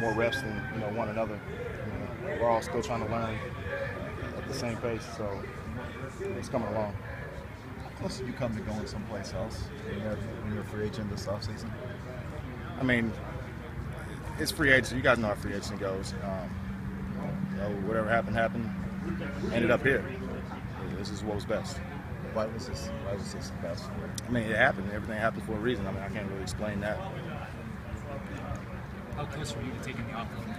more reps than you know one another. You know, we're all still trying to learn at the same pace, so you know, it's coming along. How close did you come to going someplace else when you're, when you're a free agent this offseason? I mean, it's free agency. You guys know how free agency goes. Um, you know, whatever happened, happened. Ended up here. This is what was best. Why was this? Why was this the best? I mean, it happened. Everything happened for a reason. I mean, I can't really explain that. How close were you to taking the Jets?